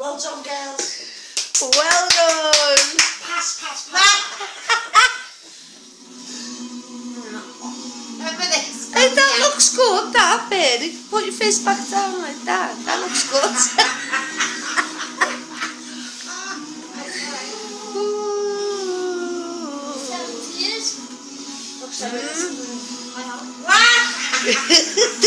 Well done, girls. Well done. Pass, pass, pass. Remember this. Hey, that looks good, that bit. Put your face back down like that. That looks good. Seven years. Look, seven years. I know.